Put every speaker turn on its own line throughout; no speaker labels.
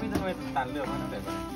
มีทำไมตันเรื่องมาตั้งแต่วันนี่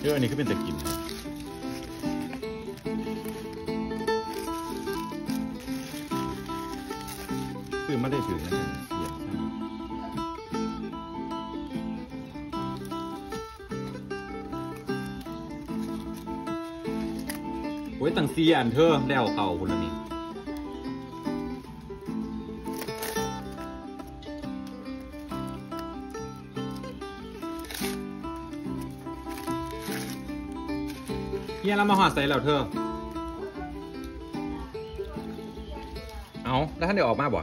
เอออันนี้ก็เป็นตะกินซื้อมาได้ถึงนะเสียงโอ้ยตั้งซีอันเธอแล้วเขาคนละนี่ เฮียเรามาหอดใส่แล้วเธอ เอาแล้วท่านเดี๋ยวออกมาบ่